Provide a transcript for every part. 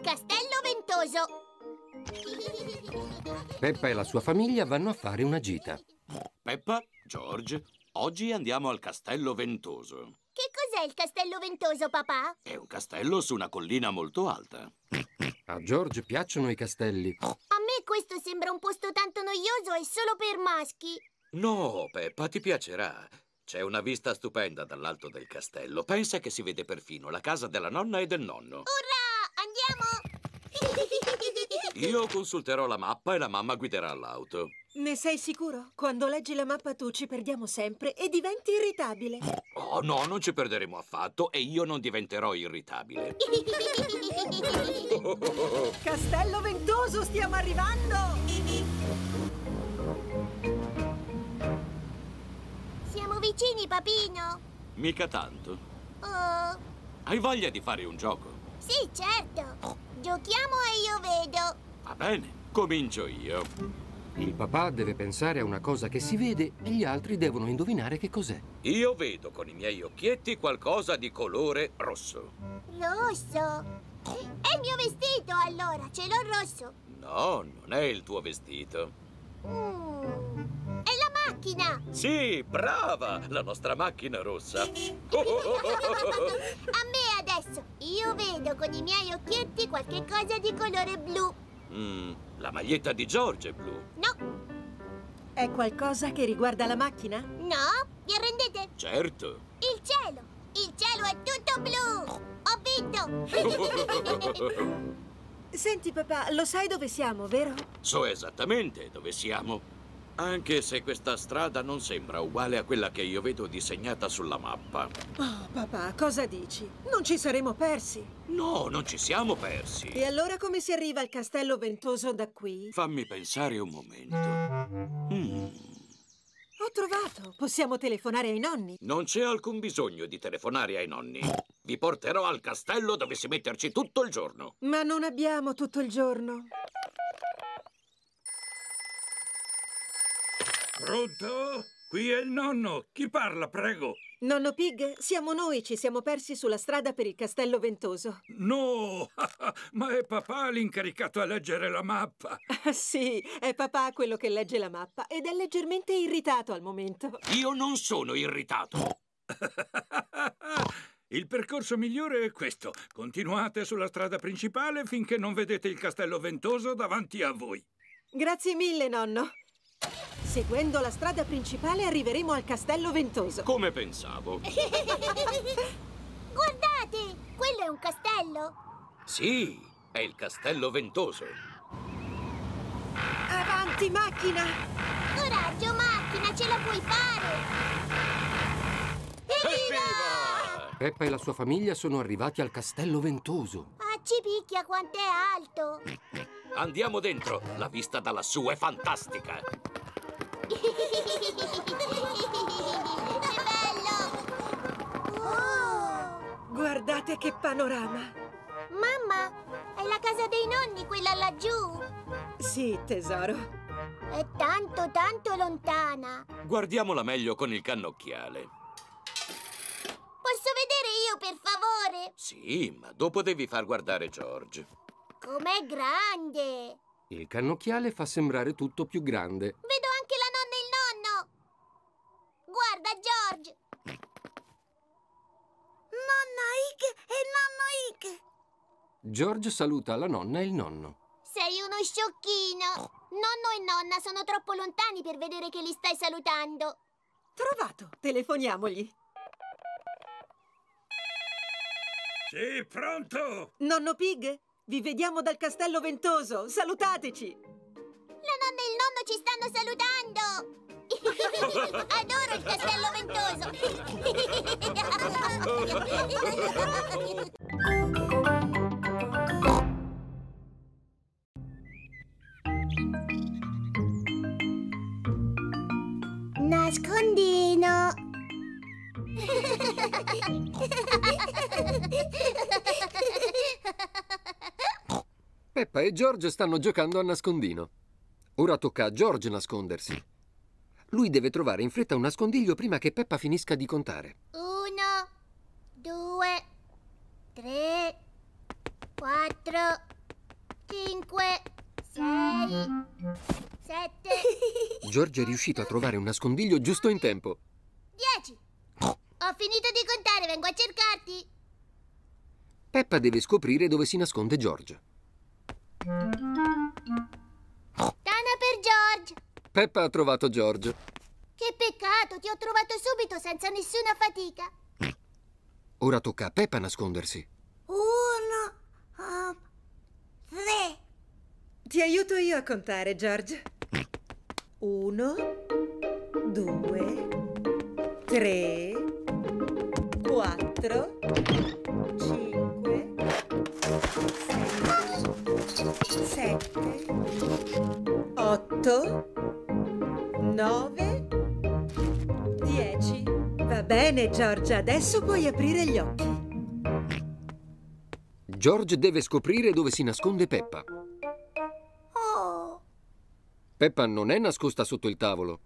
il castello ventoso. Peppa e la sua famiglia vanno a fare una gita. Peppa, George, oggi andiamo al castello ventoso. Che cos'è il castello ventoso, papà? È un castello su una collina molto alta. A George piacciono i castelli. A me questo sembra un posto tanto noioso e solo per maschi. No, Peppa, ti piacerà. C'è una vista stupenda dall'alto del castello. Pensa che si vede perfino la casa della nonna e del nonno. Urrà! Andiamo! Io consulterò la mappa e la mamma guiderà l'auto. Ne sei sicuro? Quando leggi la mappa tu ci perdiamo sempre e diventi irritabile. Oh no, non ci perderemo affatto e io non diventerò irritabile. Castello Ventoso, stiamo arrivando! Siamo vicini, papino. Mica tanto. Oh, Hai voglia di fare un gioco? Sì, certo. Giochiamo e io vedo. Va bene, comincio io. Il papà deve pensare a una cosa che si vede e gli altri devono indovinare che cos'è. Io vedo con i miei occhietti qualcosa di colore rosso. Rosso. È il mio vestito, allora. Ce l'ho rosso. No, non è il tuo vestito. Mm. Macchina. Sì, brava! La nostra macchina rossa. A me adesso. Io vedo con i miei occhietti qualche cosa di colore blu. Mm, la maglietta di George è blu. No, È qualcosa che riguarda la macchina? no, vi arrendete? Certo. Il cielo. Il cielo è tutto blu. Ho vinto. Senti papà, lo sai dove siamo, vero? So esattamente dove siamo. Anche se questa strada non sembra uguale a quella che io vedo disegnata sulla mappa. Oh, papà, cosa dici? Non ci saremo persi. No, non ci siamo persi. E allora come si arriva al Castello Ventoso da qui? Fammi pensare un momento. Mm, Ho trovato! Possiamo telefonare ai nonni. Non c'è alcun bisogno di telefonare ai nonni. Vi porterò al castello dove si metterci tutto il giorno. Ma non abbiamo tutto il giorno. Pronto? Qui è il nonno. Chi parla, prego? Nonno Pig, siamo noi, ci siamo persi sulla strada per il Castello Ventoso. No, ma è papà l'incaricato a leggere la mappa. sì, è papà quello che legge la mappa ed è leggermente irritato al momento. Io non sono irritato. Il percorso migliore è questo. Continuate sulla strada principale finché non vedete il castello ventoso davanti a voi. Grazie mille, nonno. Seguendo la strada principale arriveremo al Castello Ventoso. Come pensavo. Guardate, quello è un castello. Sì, è il castello ventoso. Avanti, macchina! Coraggio, macchina, ce la puoi fare. Evviva! Peppa e la sua famiglia sono arrivati al castello ventoso. Ah, ci picchia quanto è alto. Andiamo dentro. La vista da lassù è fantastica. Che bello! Oh! Guardate che panorama! Mamma, è la casa dei nonni, quella laggiù. Sì, tesoro. È tanto, tanto lontana. Guardiamola meglio con il cannocchiale. Posso vedere io, per favore? Sì, ma dopo devi far guardare George. Com'è grande! Il cannocchiale fa sembrare tutto più grande. Vedo anche la nonna e il nonno! Guarda, George! Nonna Ike e nonno Ike! George saluta la nonna e il nonno. Sei uno sciocchino! Nonno e nonna sono troppo lontani per vedere che li stai salutando. Trovato! Telefoniamogli. Sì, pronto? Nonno Pig, vi vediamo dal Castello Ventoso. Salutateci! La nonna e il nonno ci stanno salutando! Adoro il castello ventoso! Nascondino! Peppa e George stanno giocando a nascondino. Ora tocca a George nascondersi. Lui deve trovare in fretta un nascondiglio prima che Peppa finisca di contare. Uno, due, tre, quattro, cinque, sei, sette, George è riuscito a trovare un nascondiglio giusto in tempo. dieci. Ho finito di contare, vengo a cercarti. Peppa deve scoprire dove si nasconde George. Peppa ha trovato George. Che peccato, ti ho trovato subito senza nessuna fatica. Ora tocca a Peppa nascondersi. Uno, ah, tre. Ti aiuto io a contare, George. Uno, due, tre, quattro, cinque, sei, sette, otto, nove, dieci. Va bene, George, adesso puoi aprire gli occhi. George deve scoprire dove si nasconde Peppa. Oh, Peppa non è nascosta sotto il tavolo.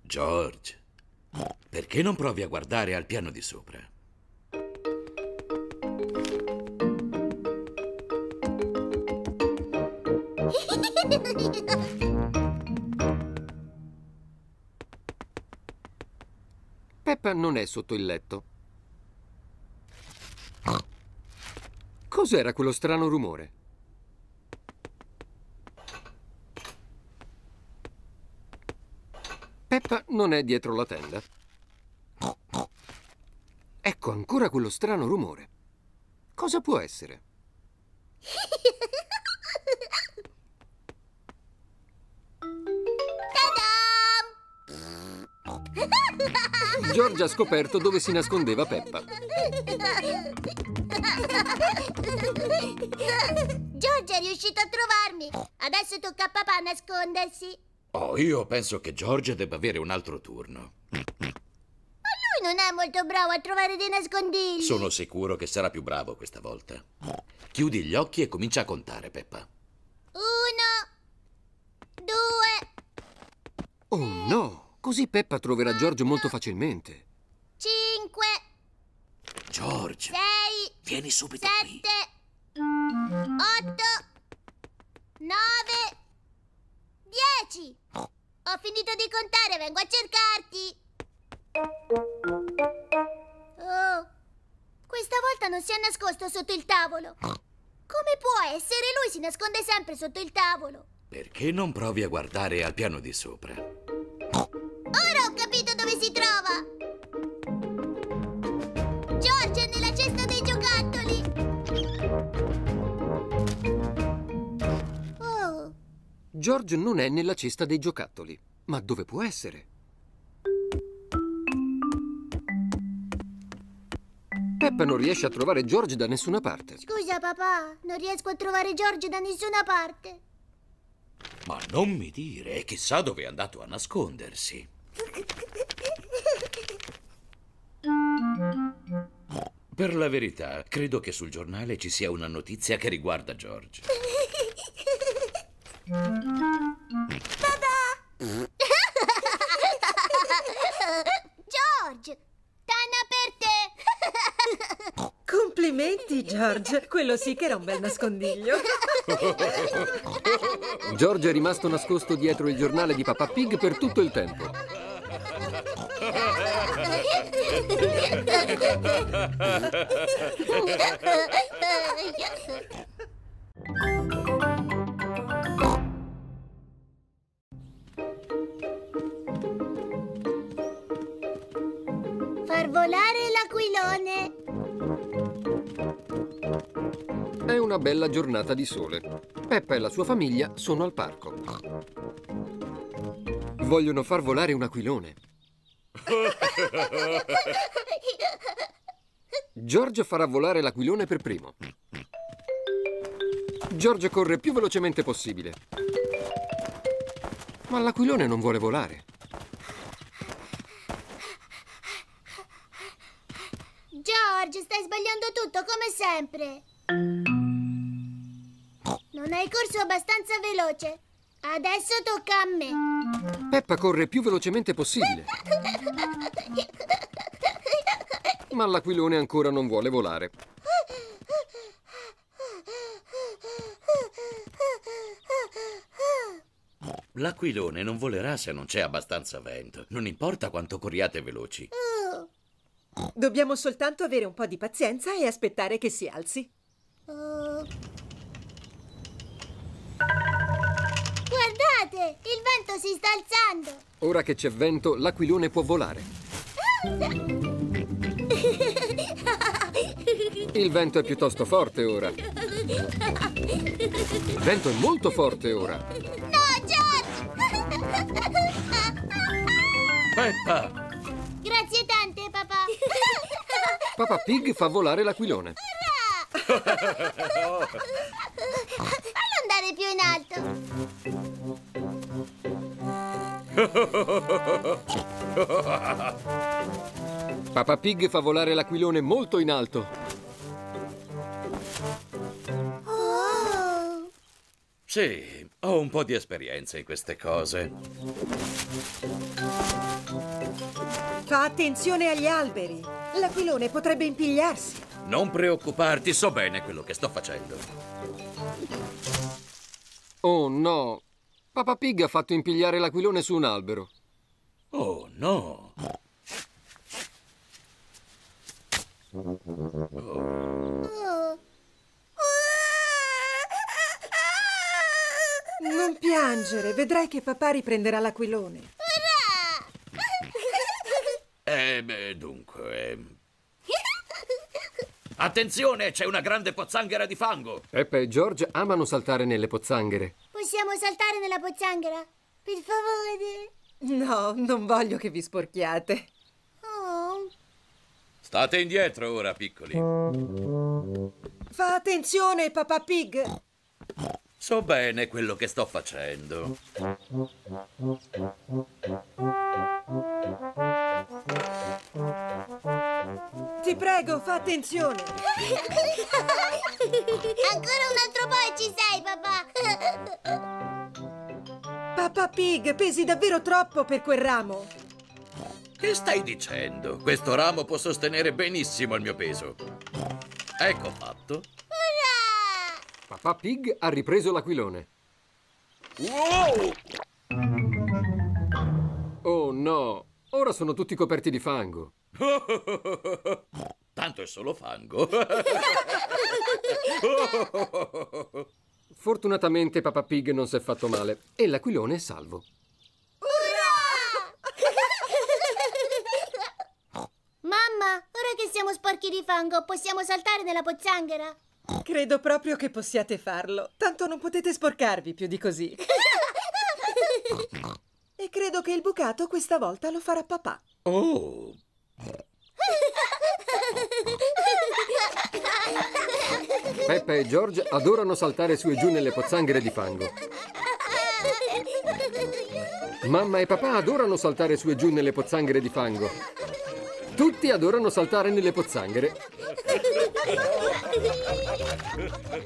George, perché non provi a guardare al piano di sopra? Peppa non è sotto il letto. Cos'era quello strano rumore? Peppa non è dietro la tenda. Ecco ancora quello strano rumore. Cosa può essere? George ha scoperto dove si nascondeva Peppa. George è riuscito a trovarmi. Adesso tocca a papà nascondersi. Oh, io penso che George debba avere un altro turno. Lui non è molto bravo a trovare dei nascondigli. Sono sicuro che sarà più bravo questa volta. Chiudi gli occhi e comincia a contare, Peppa. Uno, due, Oh no! Così Peppa troverà George molto facilmente. cinque, George, sei, vieni subito qui. sette, otto, nove, dieci. Ho finito di contare, vengo a cercarti. Oh, questa volta non si è nascosto sotto il tavolo. Come può essere? Lui si nasconde sempre sotto il tavolo. Perché non provi a guardare al piano di sopra? George non è nella cesta dei giocattoli. Ma dove può essere? Peppa non riesce a trovare George da nessuna parte. scusa papà, non riesco a trovare George da nessuna parte. Ma non mi dire, chissà dove è andato a nascondersi. Per la verità, credo che sul giornale ci sia una notizia che riguarda George. George! Tana per te! Complimenti, George. Quello sì che era un bel nascondiglio. George è rimasto nascosto dietro il giornale di Papà Pig per tutto il tempo. Far volare l'aquilone! È una bella giornata di sole. Peppa e la sua famiglia sono al parco. Vogliono far volare un aquilone. George farà volare l'aquilone per primo. George corre più velocemente possibile. Ma l'aquilone non vuole volare. sbagliando tutto, come sempre. Non hai corso abbastanza veloce. Adesso tocca a me. Peppa corre più velocemente possibile. Ma l'aquilone ancora non vuole volare. L'aquilone non volerà se non c'è abbastanza vento. Non importa quanto corriate veloci. Mm. Dobbiamo soltanto avere un po' di pazienza e aspettare che si alzi. oh. Guardate, il vento si sta alzando. Ora che c'è vento, l'aquilone può volare. Il vento è piuttosto forte ora. Il vento è molto forte ora. No, George! Peppa! Grazie tante, papà. Papà Pig fa volare l'aquilone. Fallo andare più in alto. Papà Pig fa volare l'aquilone molto in alto. Oh. Sì, ho un po' di esperienza in queste cose. Fa attenzione agli alberi. L'aquilone potrebbe impigliarsi. Non preoccuparti, so bene quello che sto facendo. Oh no! Papà Pig ha fatto impigliare l'aquilone su un albero. Oh no! Piangere, vedrai che papà riprenderà l'aquilone. Eh, beh, dunque... Attenzione, c'è una grande pozzanghera di fango! Peppa e George amano saltare nelle pozzanghere. Possiamo saltare nella pozzanghera? Per favore. No, non voglio che vi sporchiate. Oh. State indietro ora, piccoli. Fa attenzione, papà Pig. So bene quello che sto facendo. Ti prego, fa attenzione. Ancora un altro po' e ci sei, papà. Papà Pig, pesi davvero troppo per quel ramo. Che stai dicendo? Questo ramo può sostenere benissimo il mio peso. Ecco fatto. Urrà! Papà Pig ha ripreso l'aquilone. Wow! Oh no! Ora sono tutti coperti di fango. Tanto è solo fango. Fortunatamente Papà Pig non si è fatto male e l'aquilone è salvo. Mamma, ora che siamo sporchi di fango, possiamo saltare nella pozzanghera? Credo proprio che possiate farlo. Tanto non potete sporcarvi più di così. E credo che il bucato questa volta lo farà papà. Oh, Peppa e George adorano saltare su e giù nelle pozzanghere di fango. Mamma e papà adorano saltare su e giù nelle pozzanghere di fango. Tutti adorano saltare nelle pozzanghere.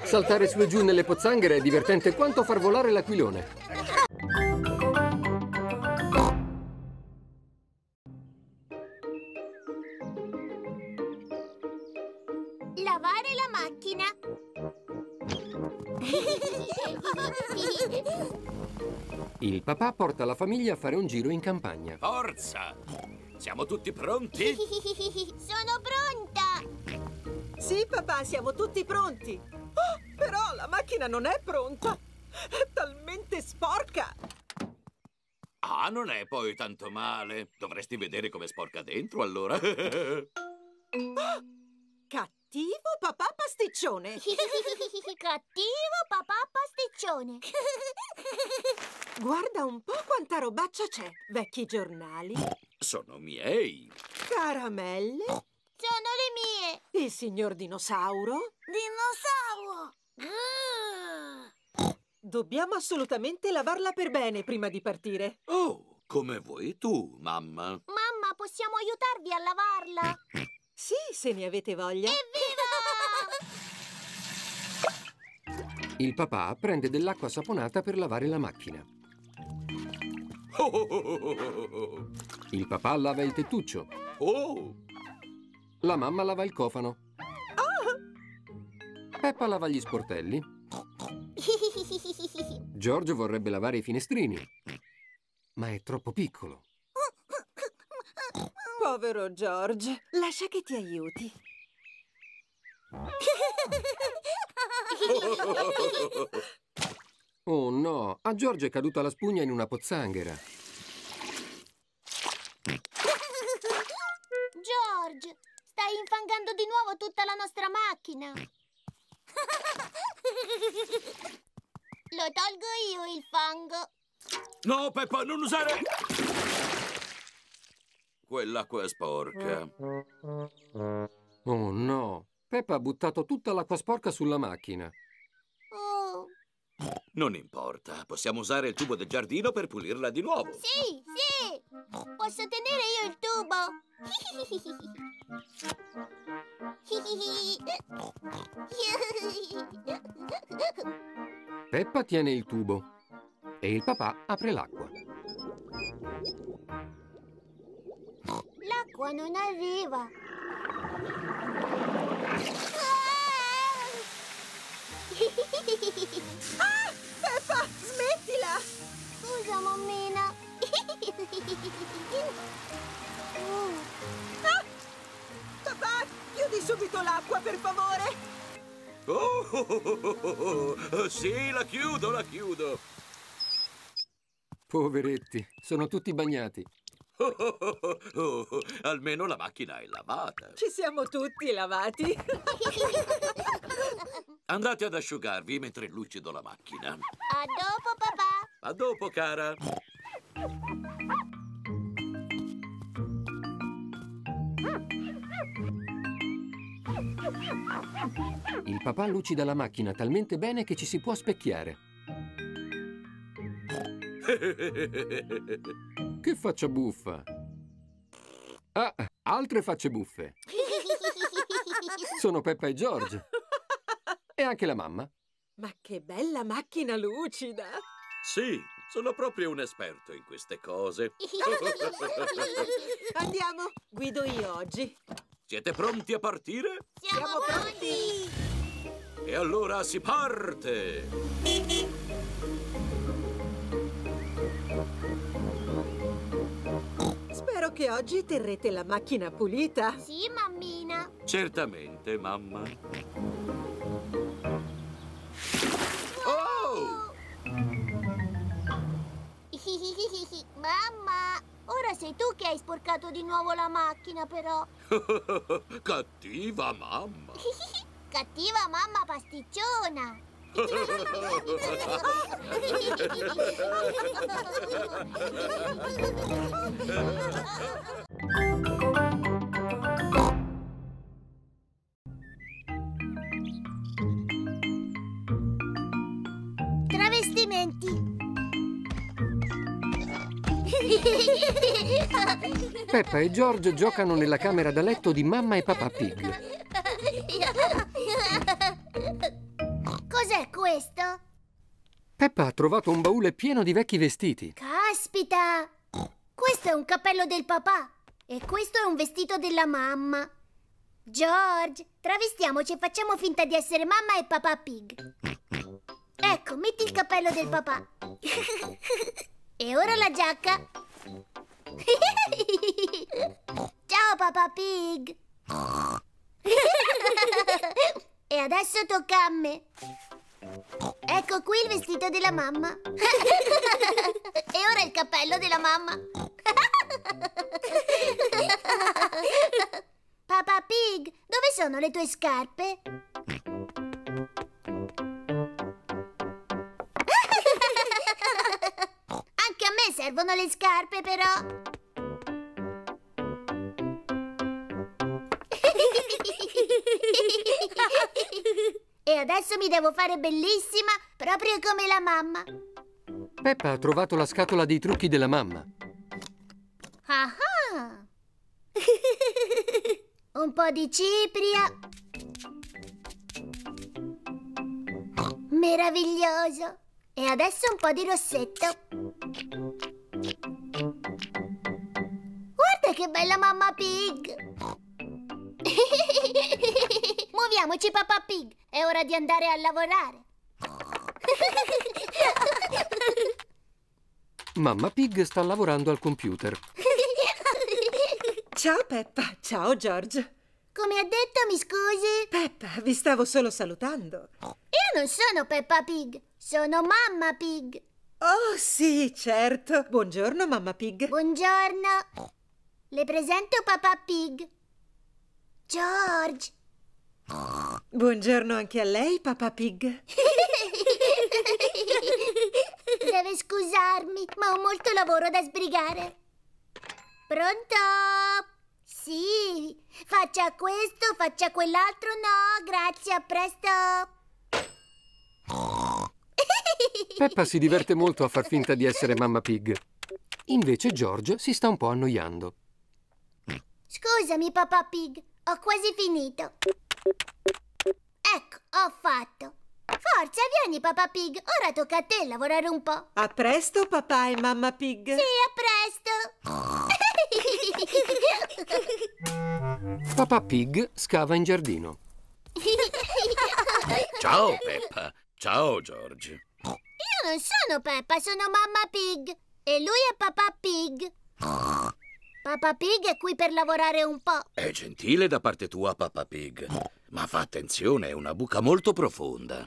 Saltare su e giù nelle pozzanghere è divertente quanto far volare l'aquilone. Lavare la macchina. Il papà porta la famiglia a fare un giro in campagna. forza! Siamo tutti pronti? Sono pronta. Sì, papà, siamo tutti pronti. Oh, però la macchina non è pronta. È talmente sporca. Ah, non è poi tanto male. Dovresti vedere come sporca dentro, allora. Cattivo papà pasticcione. Cattivo papà pasticcione. Guarda un po' quanta robaccia c'è. Vecchi giornali, Sono miei. caramelle, Sono le mie. il signor dinosauro. Dinosauro. Dobbiamo assolutamente lavarla per bene prima di partire. Oh, come vuoi tu, mamma. Mamma, possiamo aiutarvi a lavarla? Sì, se ne avete voglia. Evviva! Il papà prende dell'acqua saponata per lavare la macchina. Oh, Il papà lava il tettuccio. oh. La mamma lava il cofano. Peppa lava gli sportelli. George vorrebbe lavare i finestrini, ma è troppo piccolo. Povero George, lascia che ti aiuti. Oh no, a George è caduta la spugna in una pozzanghera. George, stai infangando di nuovo tutta la nostra macchina. Lo tolgo io il fango. No, Peppa, non usare... Quell'acqua è sporca. Oh no, Peppa ha buttato tutta l'acqua sporca sulla macchina. Oh, Non importa, possiamo usare il tubo del giardino per pulirla di nuovo. sì, sì. Posso tenere io il tubo? Peppa tiene il tubo e il papà apre l'acqua. L'acqua non arriva. Peppa, smettila! Scusa, mammina. Oh, Papà, chiudi subito l'acqua, per favore! Oh, oh, oh, oh, oh, sì, la chiudo, la chiudo. Poveretti, sono tutti bagnati. Oh, oh, oh, oh, oh, almeno la macchina è lavata. Ci siamo tutti lavati. Andate ad asciugarvi mentre lucido la macchina. A dopo, papà. A dopo, cara. Il papà lucida la macchina talmente bene che ci si può specchiare. Che faccia buffa! Ah, altre facce buffe. Sono Peppa e George. E anche la mamma. Ma che bella macchina lucida! Sì, sono proprio un esperto in queste cose. Andiamo, guido io oggi. Siete pronti a partire? Siamo, Siamo pronti. E allora si parte! Spero che oggi terrete la macchina pulita. Sì, mammina. Certamente, mamma. Mamma, ora sei tu che hai sporcato di nuovo la macchina, però. Cattiva mamma. Cattiva mamma pasticciona. Travestimenti. Peppa e George giocano nella camera da letto di mamma e papà Pig. Cos'è questo? Peppa ha trovato un baule pieno di vecchi vestiti. Caspita! Questo è un cappello del papà e questo è un vestito della mamma. George, travestiamoci e facciamo finta di essere mamma e papà Pig. Ecco, metti il cappello del papà. e ora la giacca. Ciao papà Pig. e adesso tocca a me. Ecco qui il vestito della mamma. e ora il cappello della mamma. Papà Pig, dove sono le tue scarpe? Me servono le scarpe, però. E adesso mi devo fare bellissima, proprio come la mamma. Peppa ha trovato la scatola dei trucchi della mamma. Ah ah. Un po' di cipria. Meraviglioso. E adesso un po' di rossetto. Guarda che bella mamma Pig. Muoviamoci, papà Pig. È ora di andare a lavorare. Mamma Pig sta lavorando al computer. Ciao Peppa, ciao George. Come ha detto, mi scusi? Peppa, vi stavo solo salutando. Io non sono Peppa Pig, sono Mamma Pig. Oh sì, certo. Buongiorno, mamma Pig. Buongiorno. Le presento Papà Pig. George. Buongiorno anche a lei, papà Pig. Deve scusarmi, ma ho molto lavoro da sbrigare. Pronto? Sì. Faccia questo, faccia quell'altro. No, grazie, a presto. Peppa si diverte molto a far finta di essere Mamma Pig. Invece George si sta un po' annoiando. Scusami, papà Pig, ho quasi finito. Ecco, ho fatto. Forza, vieni, papà Pig, ora tocca a te lavorare un po'. A presto, papà e mamma Pig. Sì, a presto. Papà Pig scava in giardino. Ciao, Peppa. Ciao, George. Io non sono Peppa, sono mamma Pig. E lui è papà Pig. Papà Pig è qui per lavorare un po'. È gentile da parte tua, Papà Pig. Ma fa attenzione, è una buca molto profonda.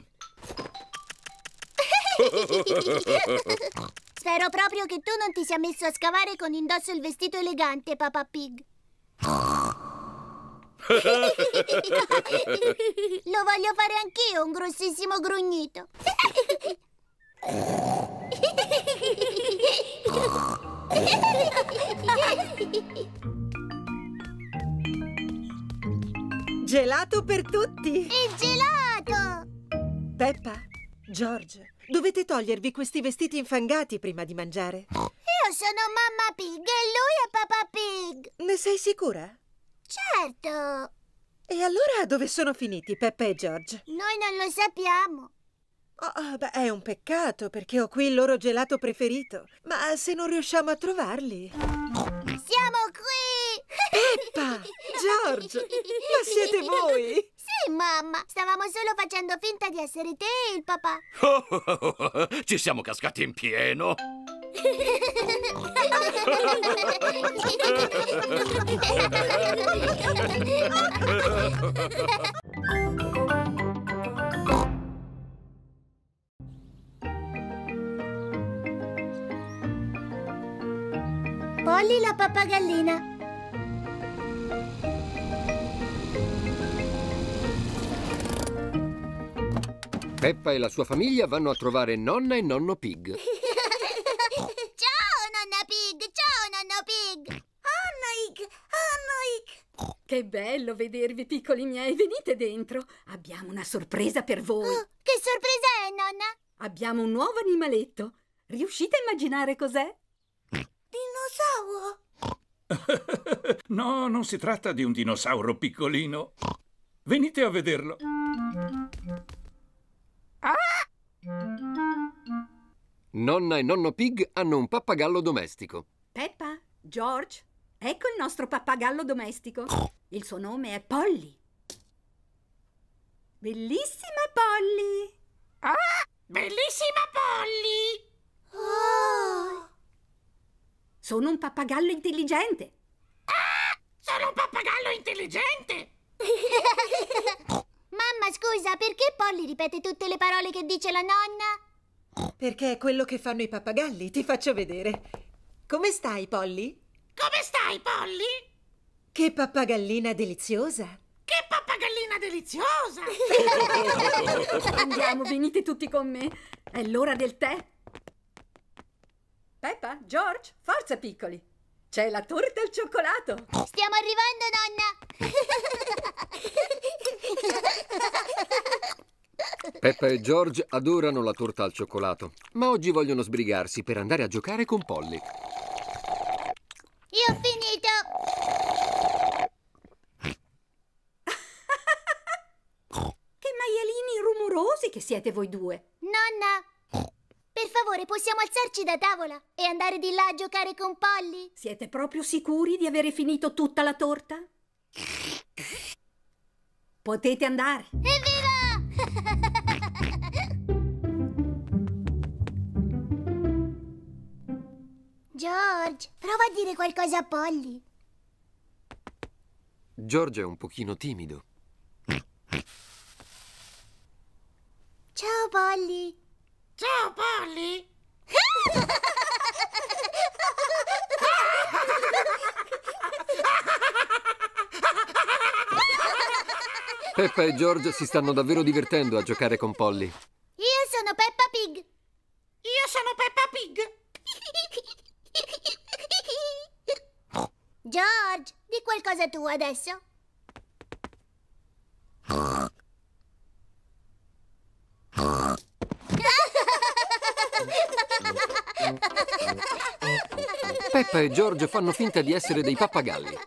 Spero proprio che tu non ti sia messo a scavare con indosso il vestito elegante, papà Pig. Lo voglio fare anch'io, un grossissimo grugnito. Gelato per tutti. Il gelato! Peppa, George, dovete togliervi questi vestiti infangati prima di mangiare. Io sono mamma Pig e lui è papà Pig. Ne sei sicura? Certo, E allora dove sono finiti Peppa e George? noi non lo sappiamo. Oh, oh, beh, è un peccato perché ho qui il loro gelato preferito. Ma se non riusciamo a trovarli. Siamo qui! Peppa! George! Ma siete voi? Sì, mamma, stavamo solo facendo finta di essere te e il papà. Ci siamo cascati in pieno. Polly la pappagallina. Peppa e la sua famiglia vanno a trovare nonna e nonno Pig. Che bello vedervi, piccoli miei. Venite dentro. Abbiamo una sorpresa per voi. Oh, che sorpresa è, nonna? Abbiamo un nuovo animaletto. Riuscite a immaginare cos'è? Dinosauro! No, non si tratta di un dinosauro piccolino. Venite a vederlo. Nonna e nonno Pig hanno un pappagallo domestico. Peppa, George, ecco il nostro pappagallo domestico. Il suo nome è Polly. Bellissima Polly! Bellissima Polly! Oh! Sono un pappagallo intelligente. Sono un pappagallo intelligente! Mamma, scusa, perché Polly ripete tutte le parole che dice la nonna? Perché è quello che fanno i pappagalli. Ti faccio vedere. Come stai, Polly? Come stai, Polly? Che pappagallina deliziosa. Che pappagallina deliziosa! Andiamo, venite tutti con me. È l'ora del tè. Peppa, George, forza piccoli. C'è la torta al cioccolato. Stiamo arrivando, nonna! Peppa e George adorano la torta al cioccolato, ma oggi vogliono sbrigarsi per andare a giocare con Polly. siete voi due? Nonna! Per favore, possiamo alzarci da tavola e andare di là a giocare con Polly? Siete proprio sicuri di avere finito tutta la torta? Potete andare. Evviva! George, prova a dire qualcosa a Polly. George è un pochino timido. Ciao, Polly. Ciao, Polly. Peppa e George si stanno davvero divertendo a giocare con Polly. Io sono Peppa Pig. Io sono Peppa Pig. George, di qualcosa tu adesso. Peppa e George fanno finta di essere dei pappagalli. Io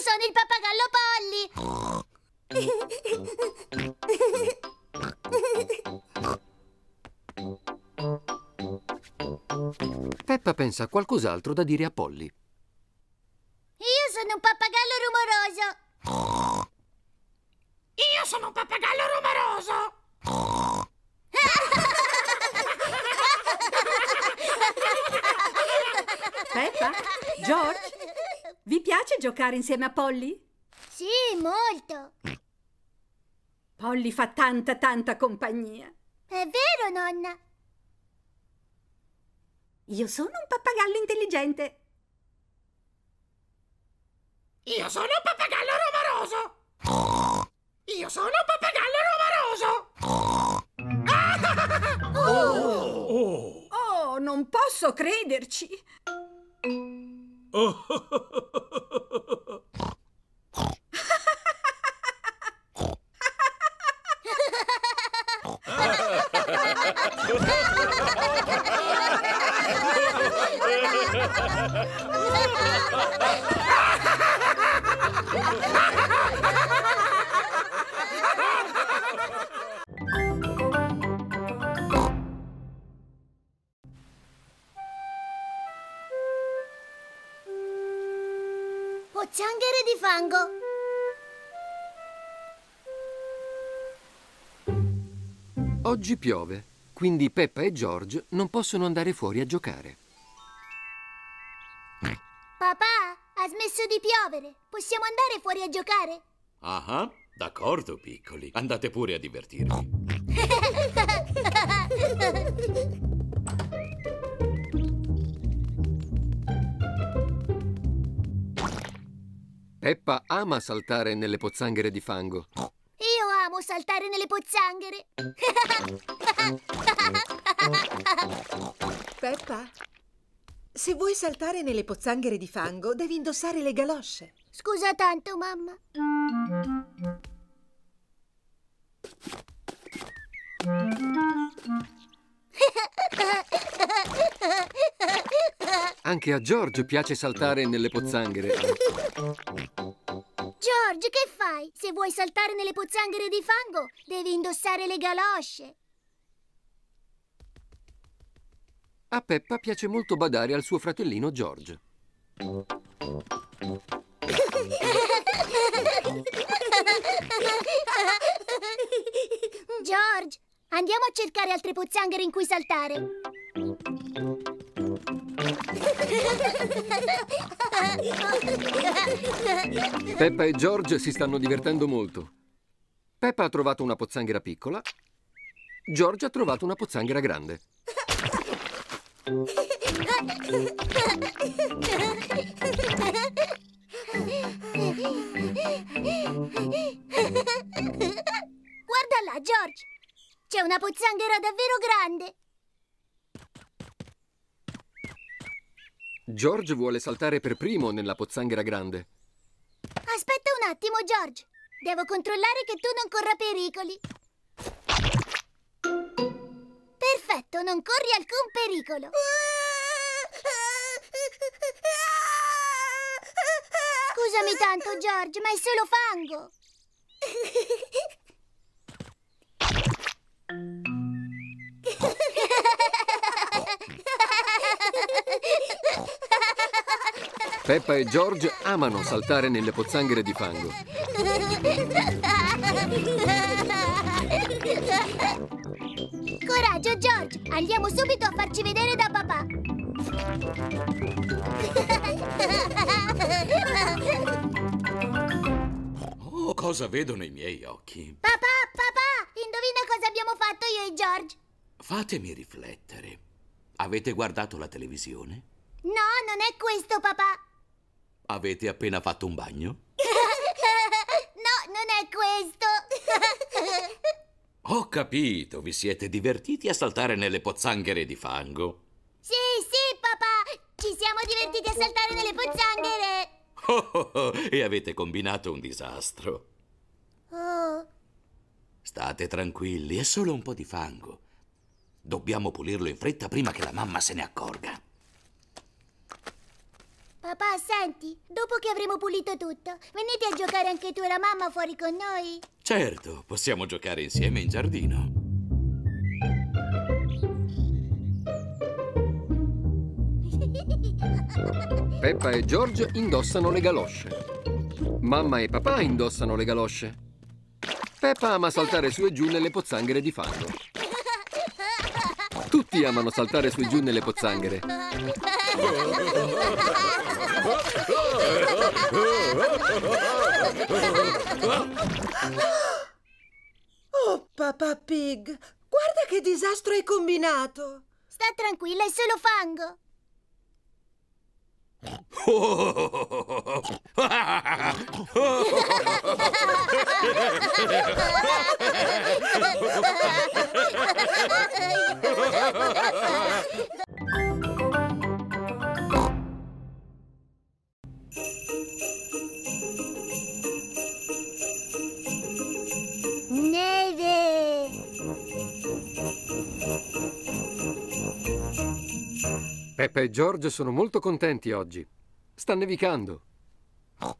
sono il pappagallo Polly. Peppa pensa a qualcos'altro da dire a Polly. Io sono un pappagallo rumoroso. Io sono un pappagallo rumoroso. Peppa? George? Vi piace giocare insieme a Polly? Sì, molto. Polly fa tanta, tanta compagnia. È vero, nonna. Io sono un pappagallo intelligente. Io sono un pappagallo rumoroso. Io sono un pappagallo rumoroso. Oh! Oh, non posso crederci. Oh! Pozzanghere di fango. Oggi piove, quindi Peppa e George non possono andare fuori a giocare. Papà, ha smesso di piovere. Possiamo andare fuori a giocare? Ah, d'accordo, piccoli. Andate pure a divertirvi. Peppa ama saltare nelle pozzanghere di fango. Io amo saltare nelle pozzanghere. Peppa, se vuoi saltare nelle pozzanghere di fango, devi indossare le galosce. Scusa tanto, mamma. Anche a George piace saltare nelle pozzanghere. George, che fai? Se vuoi saltare nelle pozzanghere di fango, devi indossare le galosce. A Peppa piace molto badare al suo fratellino George. George, andiamo a cercare altre pozzanghere in cui saltare. Peppa e George si stanno divertendo molto. Peppa ha trovato una pozzanghera piccola. George ha trovato una pozzanghera grande. Guarda là, George. C'è una pozzanghera davvero grande. George vuole saltare per primo nella pozzanghera grande. Aspetta un attimo, George. Devo controllare che tu non corra pericoli. Perfetto, non corri alcun pericolo. Scusami tanto, George, ma è solo fango. Peppa e George amano saltare nelle pozzanghere di fango. Coraggio, George! Andiamo subito a farci vedere da papà! Oh, cosa vedo nei miei occhi? Papà, papà! Indovina cosa abbiamo fatto io e George? Fatemi riflettere. Avete guardato la televisione? No, non è questo, papà! Avete appena fatto un bagno? no, non è questo! Ho capito, vi siete divertiti a saltare nelle pozzanghere di fango. Sì, sì, papà! Ci siamo divertiti a saltare nelle pozzanghere! Oh, oh, oh, e avete combinato un disastro. Oh, State tranquilli, è solo un po' di fango. Dobbiamo pulirlo in fretta prima che la mamma se ne accorga. Papà, senti, dopo che avremo pulito tutto, venite a giocare anche tu e la mamma fuori con noi? Certo, possiamo giocare insieme in giardino. Peppa e George indossano le galosce. Mamma e papà indossano le galosce. Peppa ama saltare su e giù nelle pozzanghere di fango. Tutti amano saltare su e giù nelle pozzanghere. Oh, papà Pig, guarda che disastro hai combinato! Sta tranquilla, è solo fango. Peppa e George sono molto contenti oggi. Sta nevicando.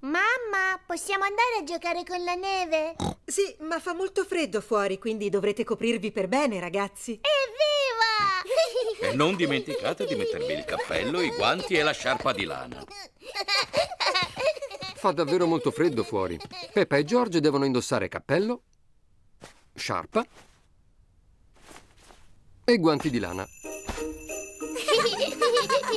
Mamma, possiamo andare a giocare con la neve? Sì, ma fa molto freddo fuori, quindi dovrete coprirvi per bene, ragazzi. Evviva! E non dimenticate di mettervi il cappello, i guanti e la sciarpa di lana. Fa davvero molto freddo fuori. Peppa e George devono indossare cappello, sciarpa e guanti di lana.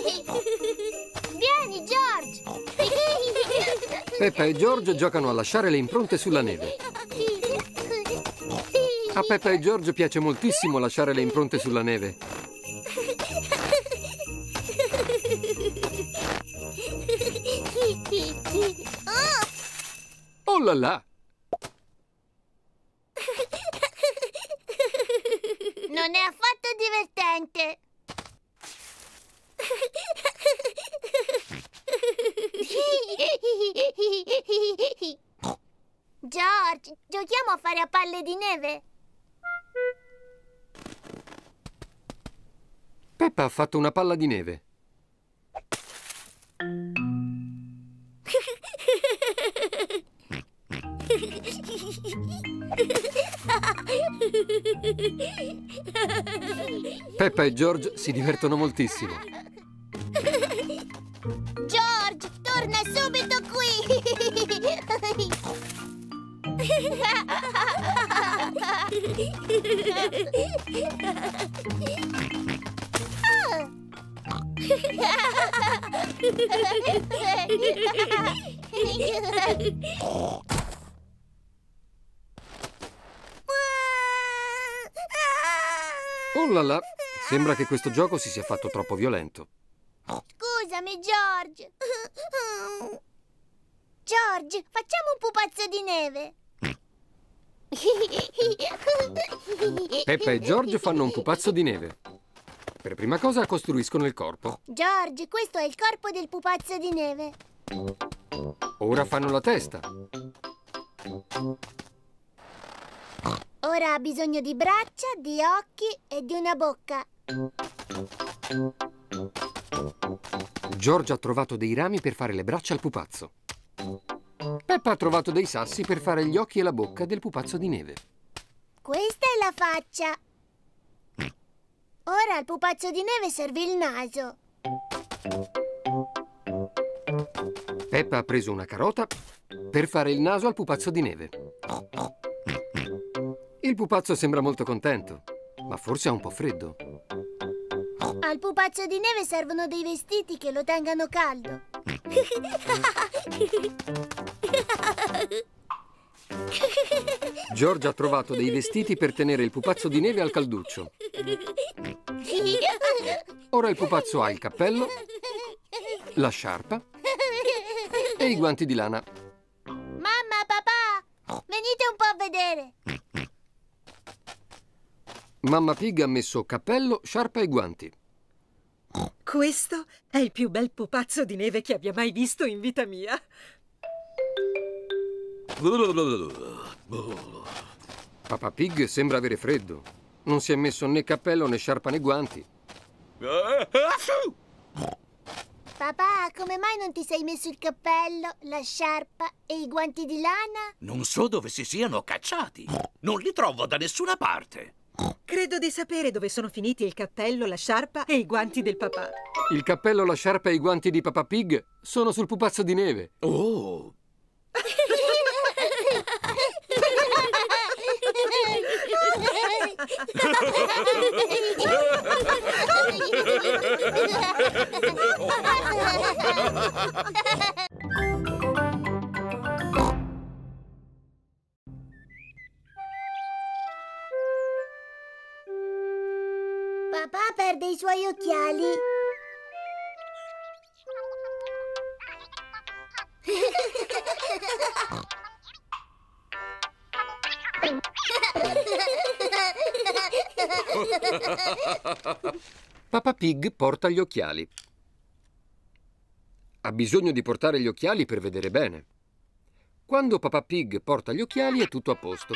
Vieni, George! Peppa e George giocano a lasciare le impronte sulla neve. A Peppa e George piace moltissimo lasciare le impronte sulla neve. Oh là là! Non è affatto divertente. George, giochiamo a fare a palle di neve? Peppa ha fatto una palla di neve. Peppa e George si divertono moltissimo. Oh là là! Sembra che questo gioco si sia fatto troppo violento. Scusami, George. George, facciamo un pupazzo di neve. Peppa e George fanno un pupazzo di neve. Per prima cosa costruiscono il corpo. George, questo è il corpo del pupazzo di neve. Ora fanno la testa. Ora ha bisogno di braccia, di occhi e di una bocca. George ha trovato dei rami per fare le braccia al pupazzo. Peppa ha trovato dei sassi per fare gli occhi e la bocca del pupazzo di neve. Questa è la faccia. Ora al pupazzo di neve serve il naso. Peppa ha preso una carota per fare il naso al pupazzo di neve. Il pupazzo sembra molto contento. ma forse ha un po' freddo. Al pupazzo di neve servono dei vestiti che lo tengano caldo. George ha trovato dei vestiti per tenere il pupazzo di neve al calduccio. Ora il pupazzo ha il cappello, la sciarpa e i guanti di lana. Mamma, papà, venite un po' a vedere. Mamma Pig ha messo cappello, sciarpa e guanti. Questo è il più bel pupazzo di neve che abbia mai visto in vita mia. Papà Pig sembra avere freddo. Non si è messo né cappello né sciarpa né guanti. Papà, come mai non ti sei messo il cappello, la sciarpa e i guanti di lana? Non so dove si siano cacciati. Non li trovo da nessuna parte. Credo di sapere dove sono finiti il cappello, la sciarpa e i guanti del papà. Il cappello, la sciarpa e i guanti di Papà Pig sono sul pupazzo di neve. Oh, perde i suoi occhiali. Papà Pig porta gli occhiali. Ha bisogno di portare gli occhiali per vedere bene. Quando Papà Pig porta gli occhiali è tutto a posto.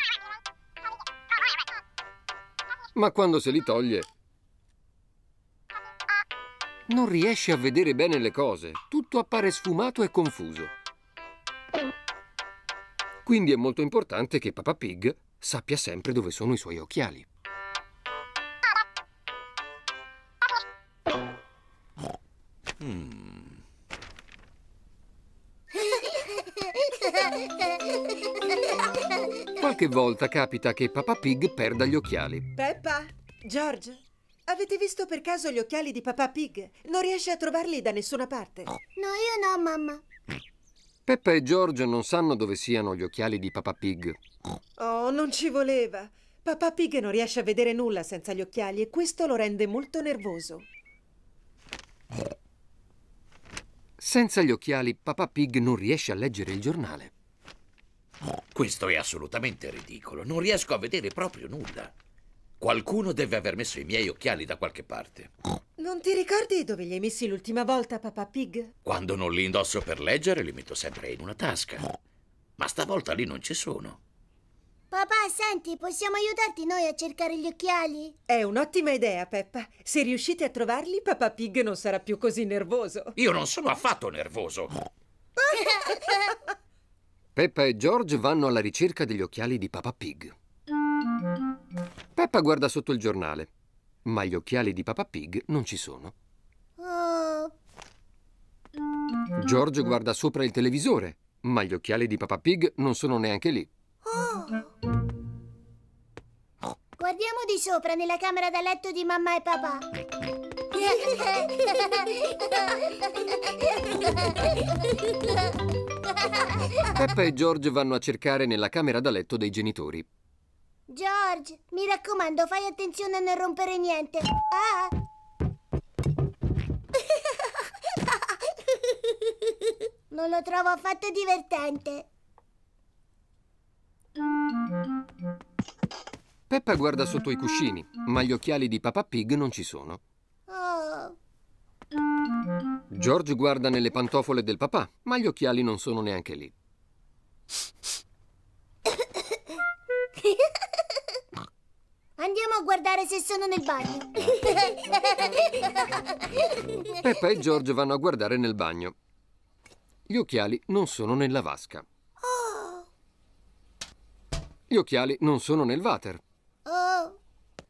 Ma quando se li toglie non riesce a vedere bene le cose. Tutto appare sfumato e confuso. Quindi è molto importante che Papà Pig sappia sempre dove sono i suoi occhiali. Qualche volta capita che Papà Pig perda gli occhiali. Peppa, George, avete visto per caso gli occhiali di papà Pig? Non riesce a trovarli da nessuna parte. No, io no, mamma. Peppa e George non sanno dove siano gli occhiali di Papà Pig. Oh, non ci voleva. Papà Pig non riesce a vedere nulla senza gli occhiali e questo lo rende molto nervoso. Senza gli occhiali, Papà Pig non riesce a leggere il giornale. questo è assolutamente ridicolo. Non riesco a vedere proprio nulla. Qualcuno deve aver messo i miei occhiali da qualche parte. Non ti ricordi dove li hai messi l'ultima volta, papà Pig? Quando non li indosso per leggere, li metto sempre in una tasca. Ma stavolta lì non ci sono. Papà, senti, possiamo aiutarti noi a cercare gli occhiali? È un'ottima idea, Peppa. Se riuscite a trovarli, papà Pig non sarà più così nervoso. Io non sono affatto nervoso. Peppa e George vanno alla ricerca degli occhiali di Papà Pig. Peppa guarda sotto il giornale, ma gli occhiali di Papà Pig non ci sono. Oh, George guarda sopra il televisore, ma gli occhiali di Papà Pig non sono neanche lì. guardiamo di sopra nella camera da letto di mamma e papà. Peppa e George vanno a cercare nella camera da letto dei genitori. George, mi raccomando, fai attenzione a non rompere niente. Ah! Non lo trovo affatto divertente. Peppa guarda sotto i cuscini, ma gli occhiali di Papà Pig non ci sono. Oh, George guarda nelle pantofole del papà, ma gli occhiali non sono neanche lì. andiamo a guardare se sono nel bagno. Peppa e George vanno a guardare nel bagno. Gli occhiali non sono nella vasca. Gli occhiali non sono nel water. Oh.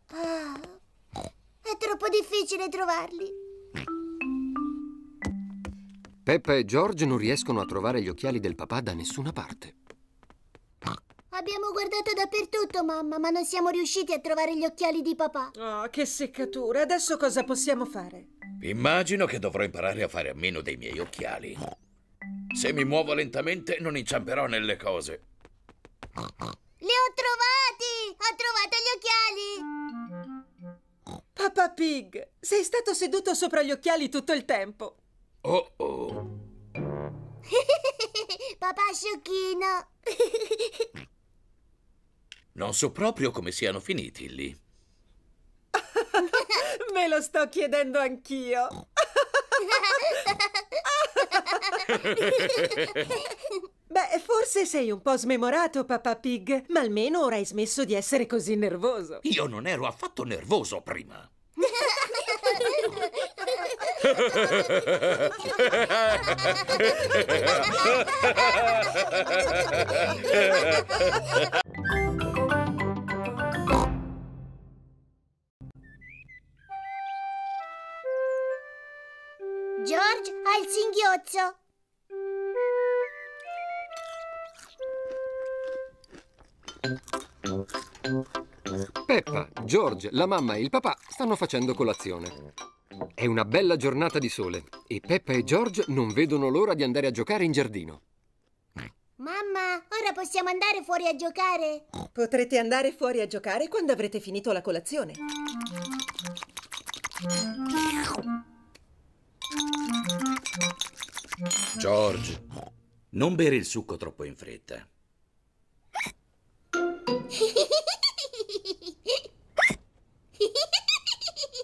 Ah. È troppo difficile trovarli. Peppa e George non riescono a trovare gli occhiali del papà da nessuna parte. Abbiamo guardato dappertutto tutto, mamma, ma non siamo riusciti a trovare gli occhiali di papà. Oh, che seccatura. Adesso cosa possiamo fare? Immagino che dovrò imparare a fare a meno dei miei occhiali. Se mi muovo lentamente non inciamperò nelle cose. Li ho trovati! Ho trovato gli occhiali! Papà Pig, sei stato seduto sopra gli occhiali tutto il tempo. Oh oh. papà sciocchino! Non so proprio come siano finiti lì. Me lo sto chiedendo anch'io. Beh, forse sei un po' smemorato, papà Pig, ma almeno ora hai smesso di essere così nervoso. Io non ero affatto nervoso prima. Ha il singhiozzo! Peppa, George, la mamma e il papà stanno facendo colazione. È una bella giornata di sole e Peppa e George non vedono l'ora di andare a giocare in giardino. Mamma, ora possiamo andare fuori a giocare? Potrete andare fuori a giocare quando avrete finito la colazione. George, non bere il succo troppo in fretta.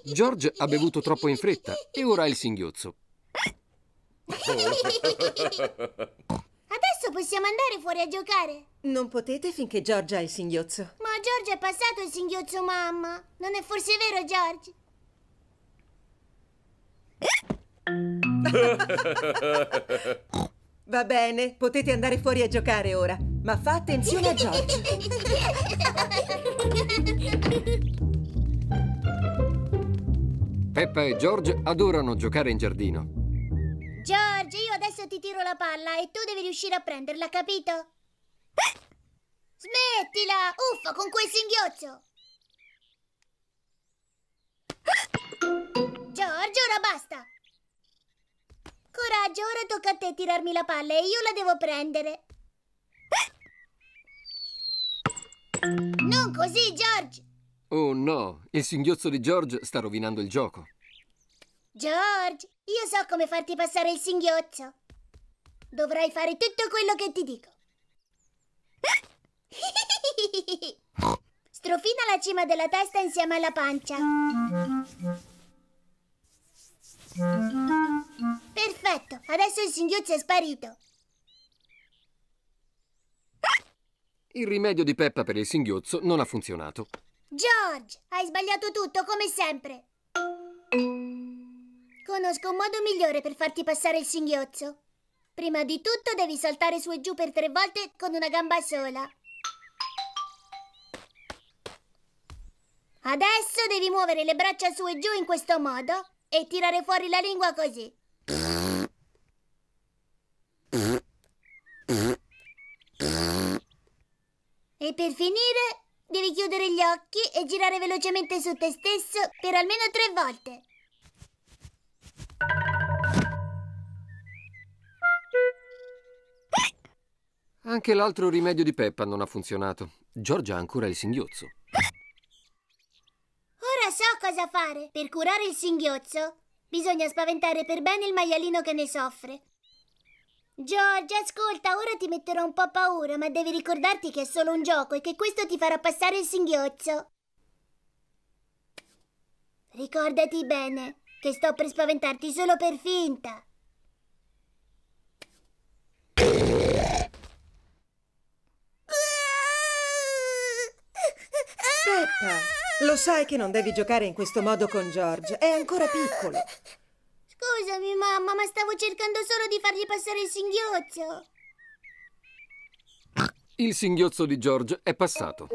George ha bevuto troppo in fretta e ora ha il singhiozzo. Adesso possiamo andare fuori a giocare? Non potete finché George ha il singhiozzo. Ma George è passato il singhiozzo, mamma. Non è forse vero, George? Va bene, potete andare fuori a giocare ora, ma fa attenzione a George. Peppa e George adorano giocare in giardino. George, io adesso ti tiro la palla e tu devi riuscire a prenderla, capito? Smettila! Uffa, con quel singhiozzo! George, ora basta! Coraggio, ora tocca a te tirarmi la palla e io la devo prendere. Non così, George! Oh no, il singhiozzo di George sta rovinando il gioco. George, io so come farti passare il singhiozzo. Dovrai fare tutto quello che ti dico. Strofina la cima della testa insieme alla pancia. Perfetto, adesso il singhiozzo è sparito. Il rimedio di Peppa per il singhiozzo non ha funzionato. George, hai sbagliato tutto come sempre. Conosco un modo migliore per farti passare il singhiozzo. Prima di tutto devi saltare su e giù per tre volte con una gamba sola. Adesso devi muovere le braccia su e giù in questo modo e tirare fuori la lingua così. E per finire devi chiudere gli occhi e girare velocemente su te stesso per almeno tre volte. Anche l'altro rimedio di Peppa non ha funzionato. George ha ancora il singhiozzo. Ora so cosa fare. Per curare il singhiozzo bisogna spaventare per bene il maialino che ne soffre. George, ascolta, ora ti metterò un po' paura, ma devi ricordarti che è solo un gioco e che questo ti farà passare il singhiozzo. Ricordati bene che sto per spaventarti solo per finta. Peppa, lo sai che non devi giocare in questo modo con George. È ancora piccolo. Scusami, mamma, ma stavo cercando solo di fargli passare il singhiozzo. Il singhiozzo di George è passato.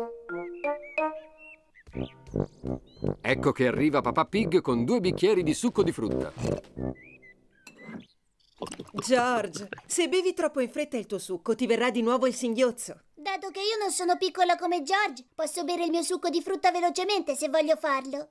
Ecco che arriva Papà Pig con due bicchieri di succo di frutta. George, se bevi troppo in fretta il tuo succo, ti verrà di nuovo il singhiozzo. Da dimenticato che io non sono piccola come George. Posso bere il mio succo di frutta velocemente se voglio farlo.